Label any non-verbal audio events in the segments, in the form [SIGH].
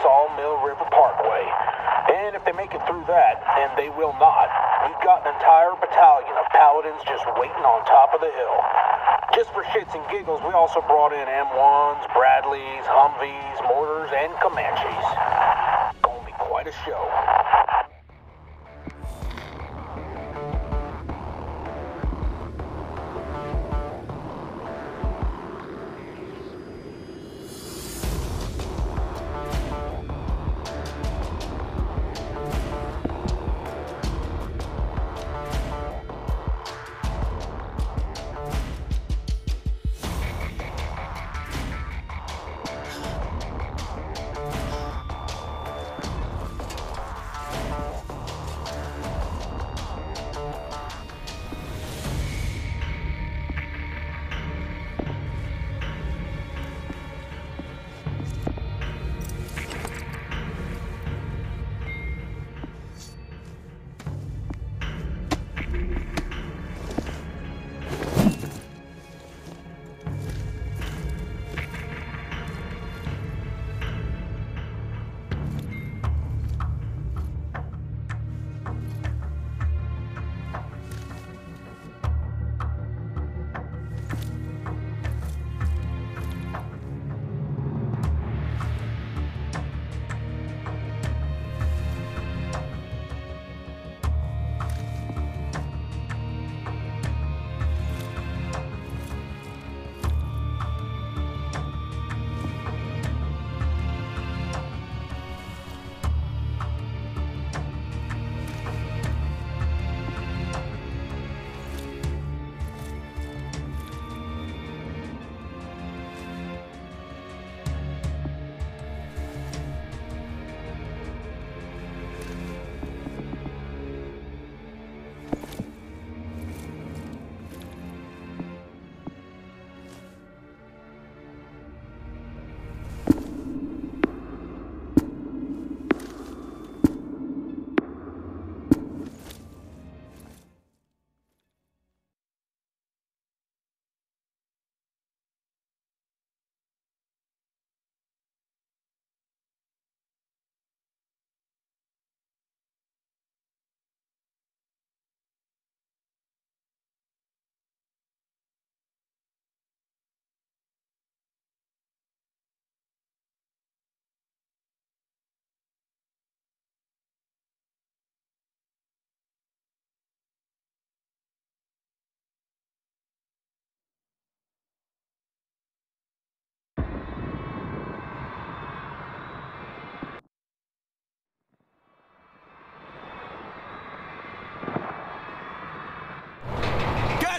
Sawmill River Parkway. And if they make it through that, and they will not, we've got an entire battalion of paladins just waiting on top of the hill. Just for shits and giggles, we also brought in M1s, Bradleys, Humvees, mortars, and Comanches. Gonna be quite a show.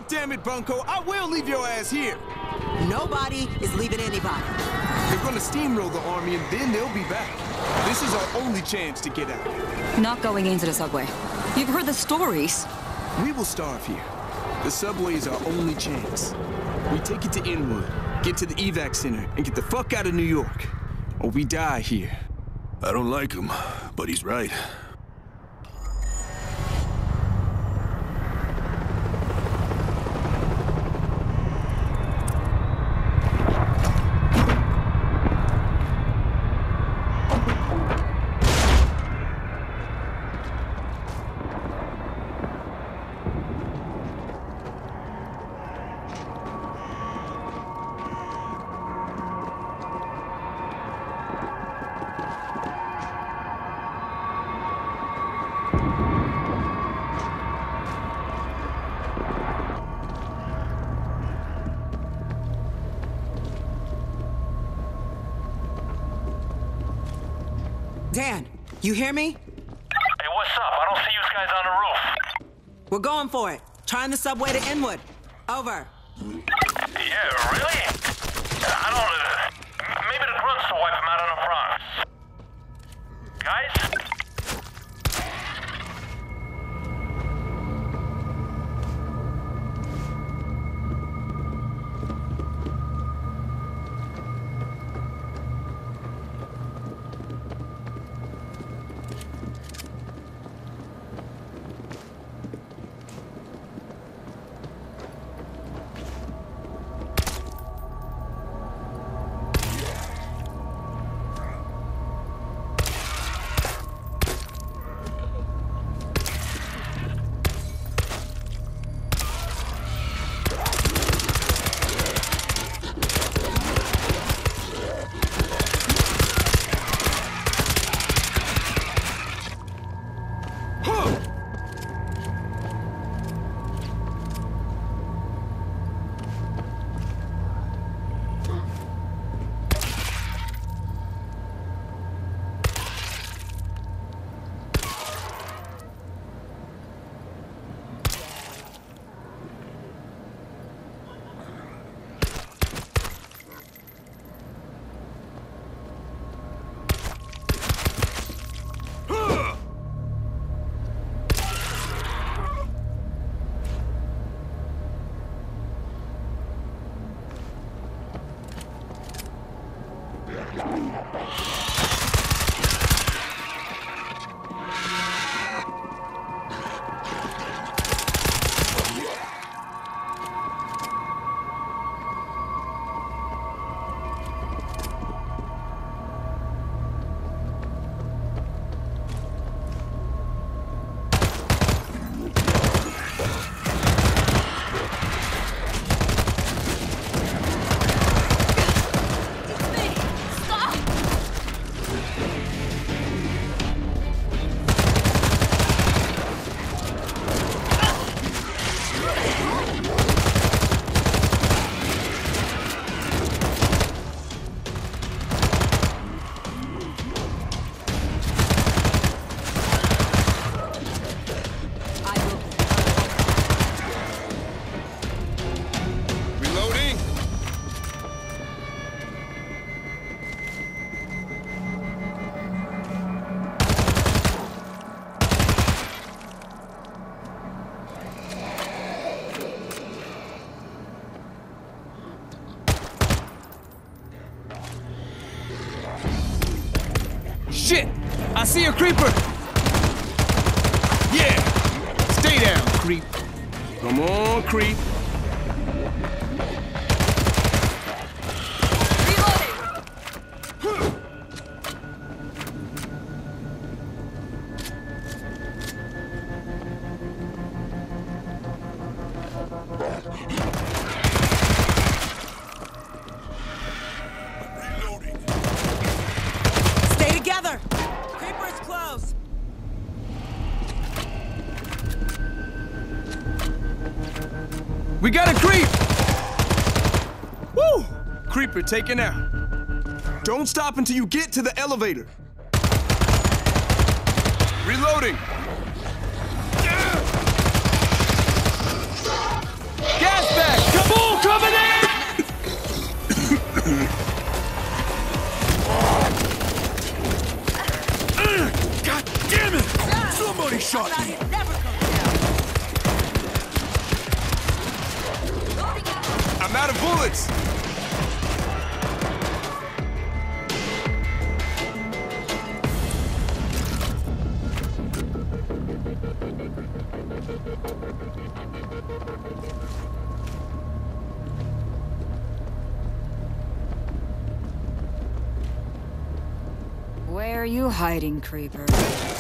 God damn it, Bunko, I will leave your ass here. Nobody is leaving anybody. They're gonna steamroll the army and then they'll be back. This is our only chance to get out. Not going into the subway. You've heard the stories. We will starve here. The subway is our only chance. We take it to Inwood, get to the evac center, and get the fuck out of New York. Or we die here. I don't like him, but he's right. You hear me? Hey, what's up? I don't see you guys on the roof. We're going for it. Trying the subway to Inwood. Over. Taken out. Don't stop until you get to the elevator. Reloading. Gas bag! Kaboom! Coming in! [COUGHS] God damn it! Somebody shot me! Are you hiding, creeper?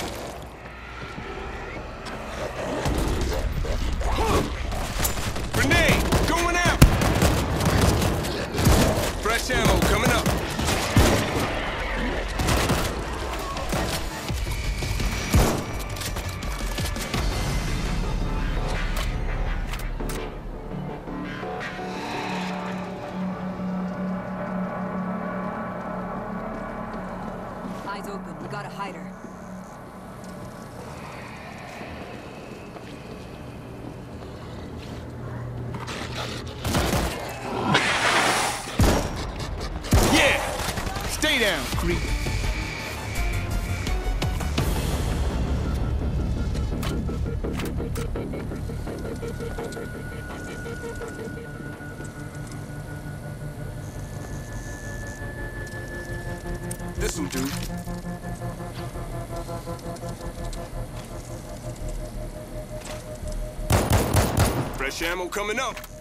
Ammo coming up.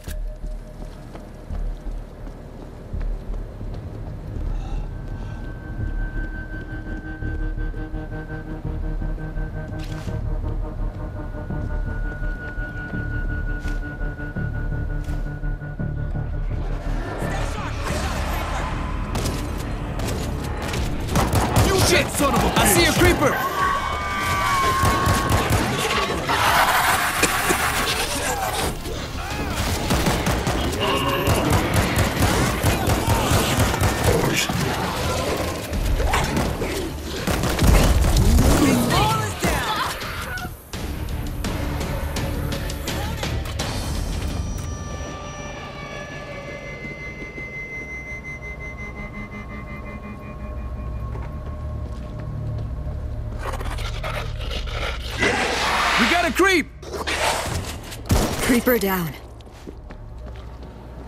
Creeper down.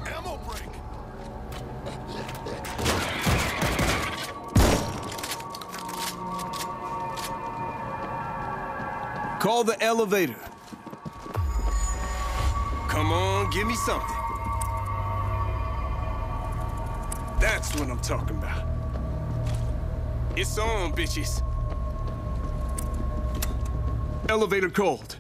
Ammo break! Call the elevator. Come on, give me something. That's what I'm talking about. It's on, bitches. Elevator called.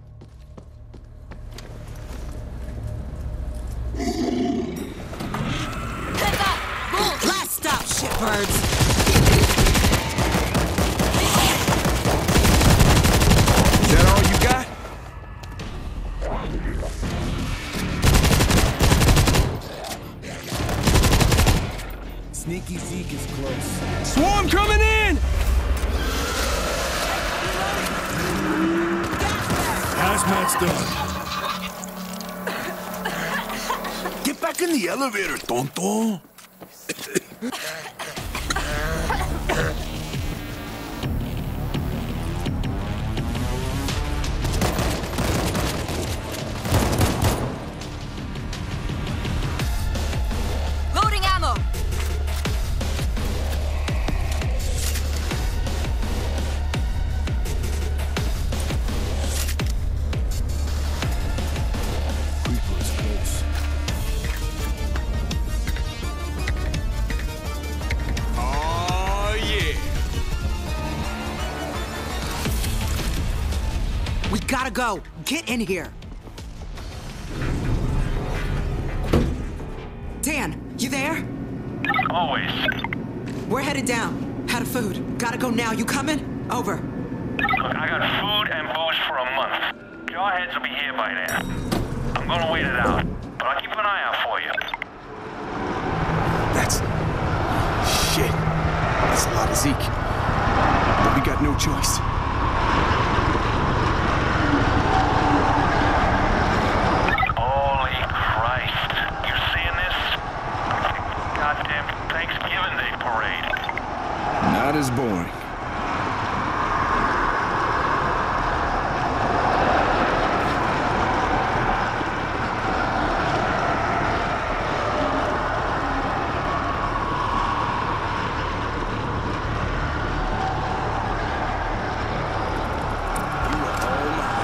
Tonto. Go. Get in here. Dan, you there? Always. We're headed down. Out of food. Gotta go now. You coming? Over. Look, I got food and booze for a month. Jarheads will be here by then. I'm gonna wait it out, but I'll keep an eye out for you. That's. Shit. That's a lot of Zeke. But we got no choice. Not as boring. You are all mine.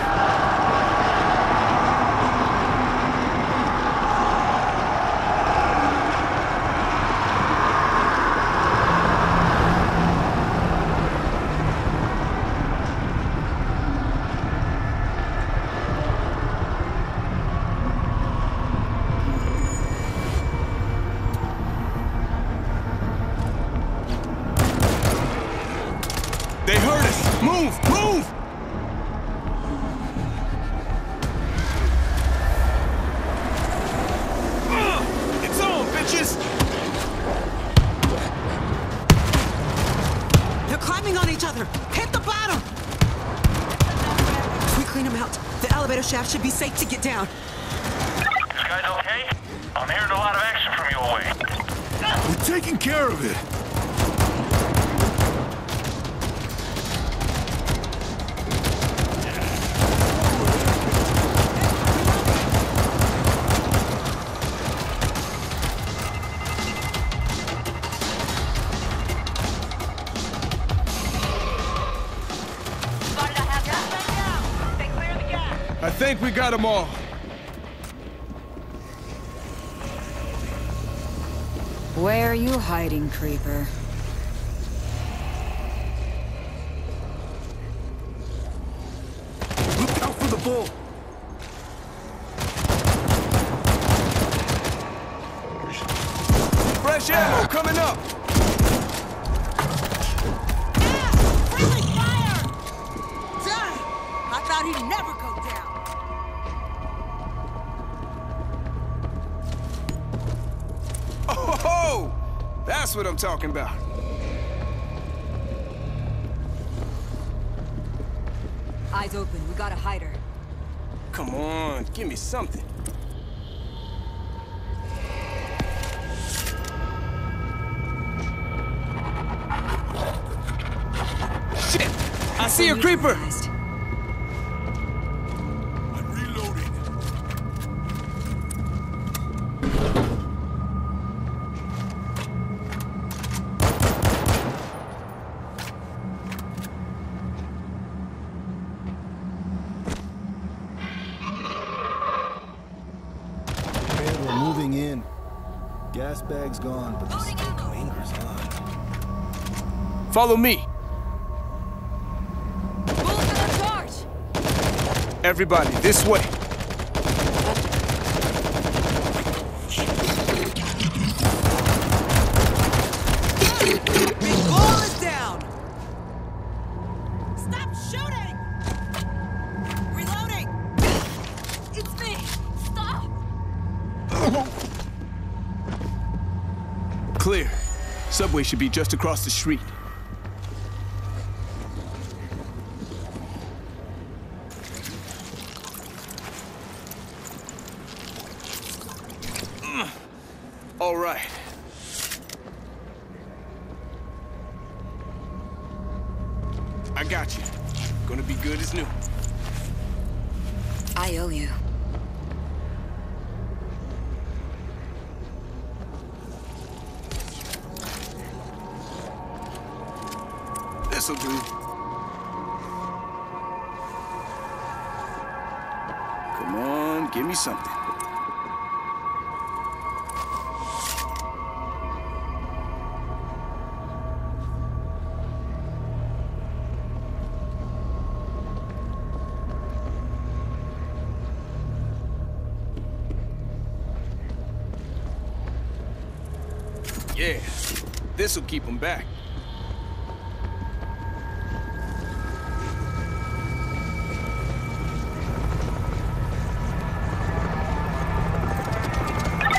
They heard us! Move! Move! Ugh! It's on, bitches! They're climbing on each other. Hit the bottom. If we clean them out, the elevator shaft should be safe to get down. Think we got them all. Where are you hiding, Creeper? See a creeper! I'm reloading. Okay, we're moving in. Gas bag's gone, but the smoke lingers on. Follow me. Bullets in the charge! Everybody, this way. Ball is down! Stop shooting! Reloading! It's me! Stop! Clear. Subway should be just across the street. All right. I got you. Gonna be good as new. I owe you. This'll do. Come on, give me something. This'll keep them back.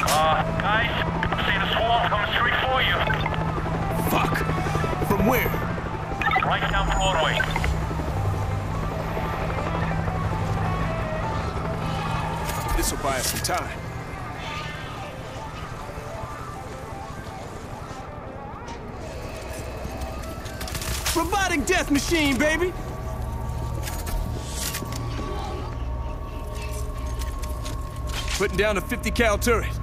Uh, guys, see the swarm coming straight for you. Fuck! From where? Right down Broadway. This'll buy us some time. Robotic death machine, baby! Putting down a 50 cal turret.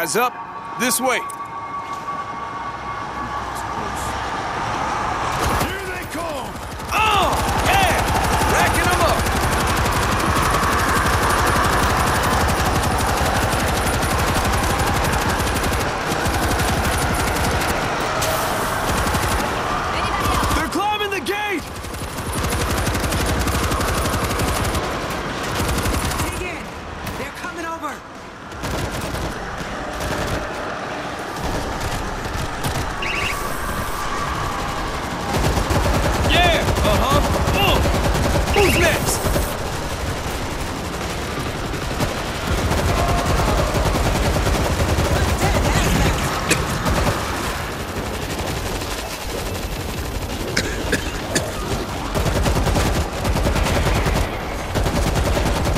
Eyes up, this way. Here they come! Oh, yeah! Racking them up! They're climbing the gate! Dig in! They're coming over! Yeah! Uh-huh. Uh. Who's next?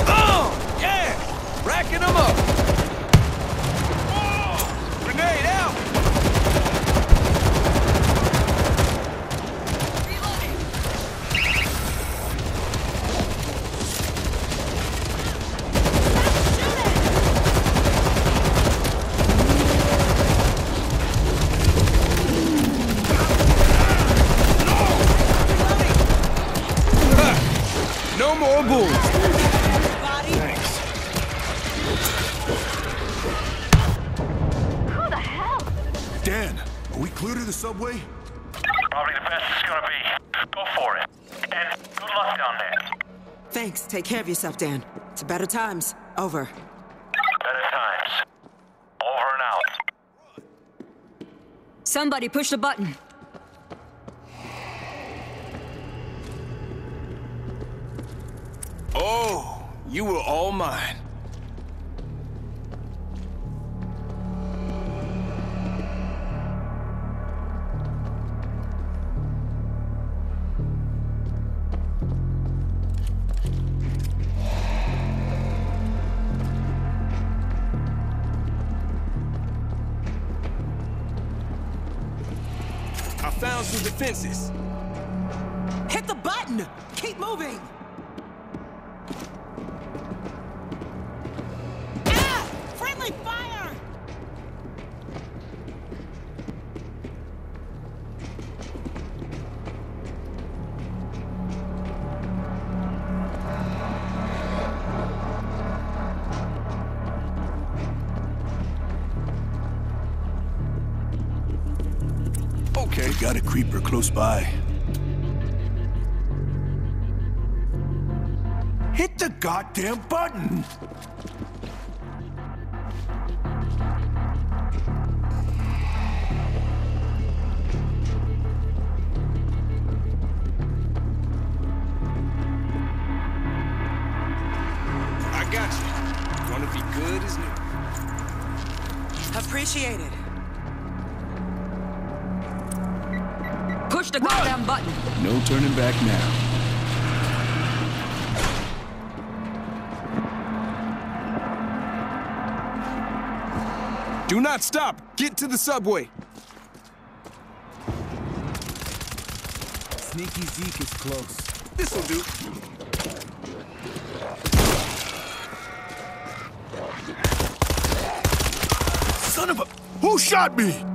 Oh, yeah! Racking them up! Oh, grenade out! Ha! No more bulls! Body! Who the hell? Dan, are we clear to the subway? Probably the best it's gonna be. Go for it. And good luck down there. Thanks. Take care of yourself, Dan. To better times. Over. Better times. Over and out. Somebody push the button. I found some defenses. Hit the button! Keep moving! Close by. Hit the goddamn button! I got you. Gonna be good as new. initiated. Push the goddamn button. No turning back now. Do not stop! Get to the subway! Sneaky Zeke is close. This'll do. Son of a... Who shot me?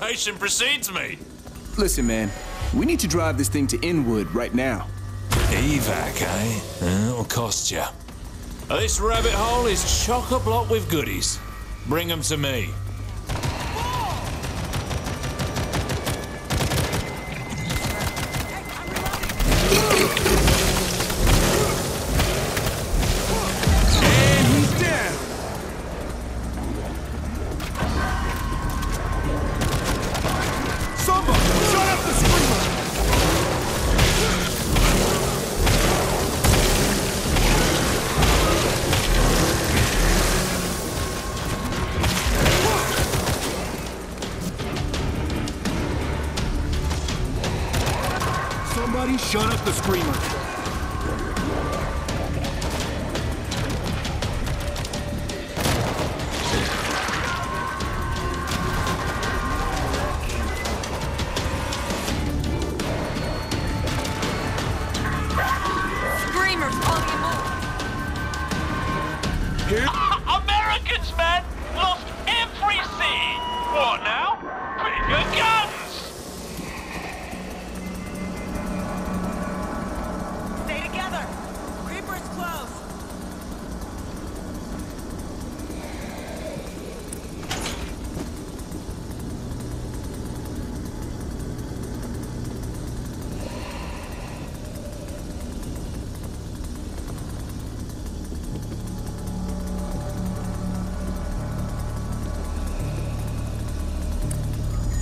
Reputation precedes me. Listen, man. We need to drive this thing to Inwood right now. Evac, eh? Uh, It'll cost you. This rabbit hole is chock-a-block with goodies. Bring 'em to me.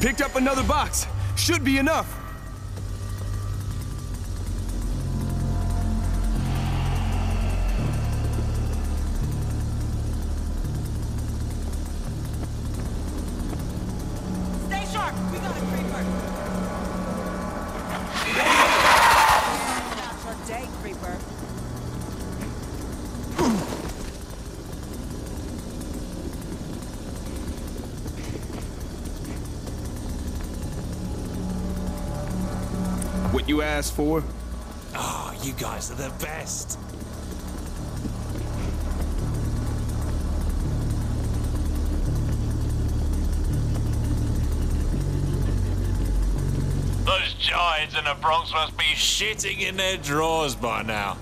Picked up another box. Should be enough. Asked for? Oh, you guys are the best. Those giants in the Bronx must be Shitting in their drawers by now.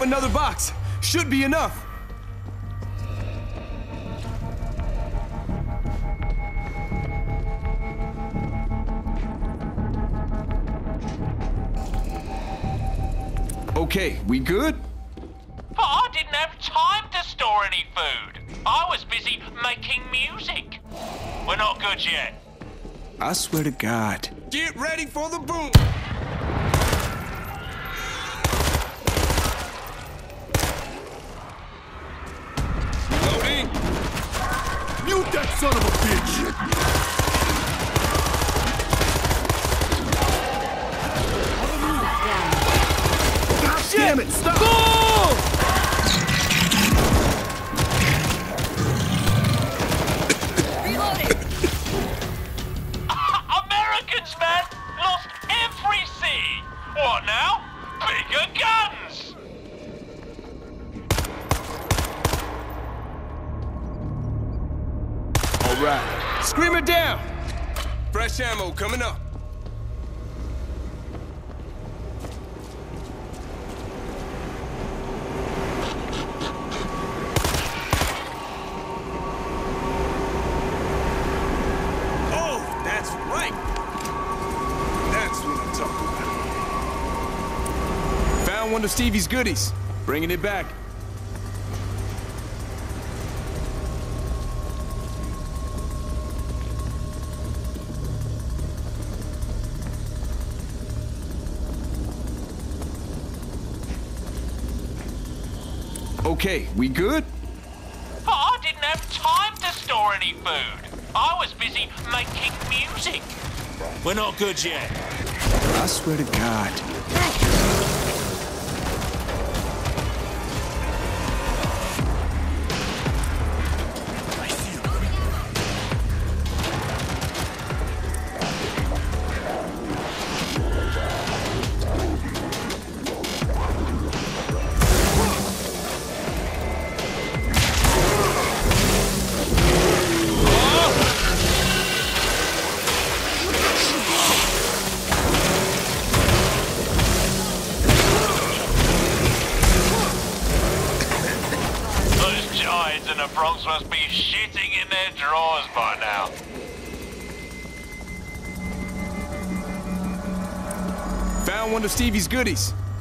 Up another box. Should be enough. Okay, we good? I didn't have time to store any food. I was busy making music. We're not good yet. I swear to God. Get ready for the boom! Son of a bitch! Damn it, stop! Oh, talking about. Found one of Stevie's goodies. Bringing it back. Okay, we good? I didn't have time to store any food. I was busy making music. We're not good yet. I swear to God.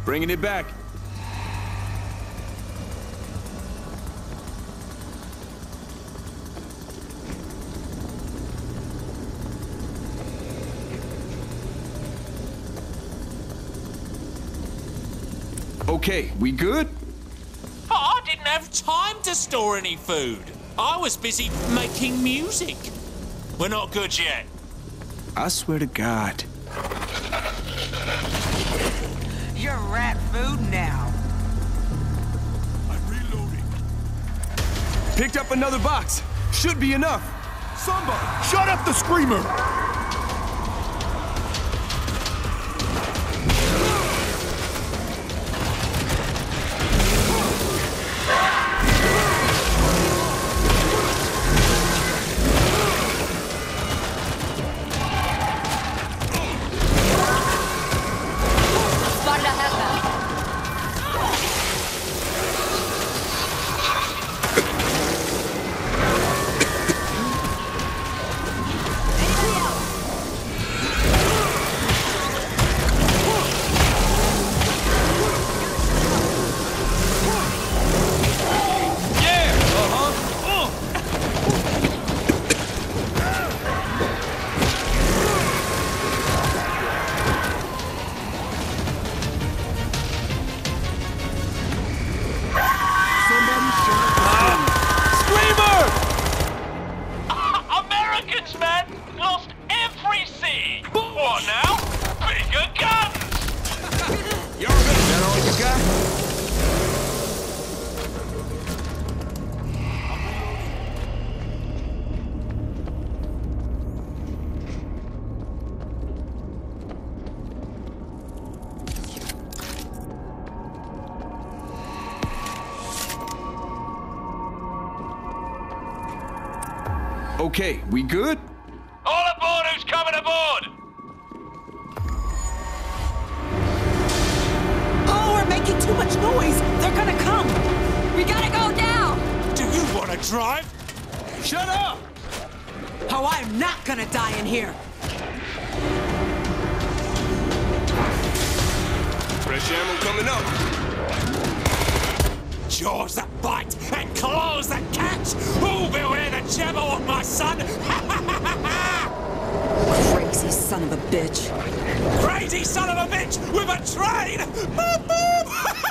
Bringing it back. Okay, we good? I didn't have time to store any food. I was busy making music. We're not good yet. I swear to God. You're rat food now. I'm reloading. Picked up another box. Should be enough. Somebody, shut up the screamer! We good? All aboard who's coming aboard! Oh, we're making too much noise. They're gonna come. We gotta go now! Do you want to drive? Shut up! Oh, I'm not gonna die in here. Fresh ammo coming up. Jaws that bite and claws that catch. Oh, beware the Jabberwock my son. [LAUGHS] Crazy son of a bitch. Crazy son of a bitch with a train. [LAUGHS]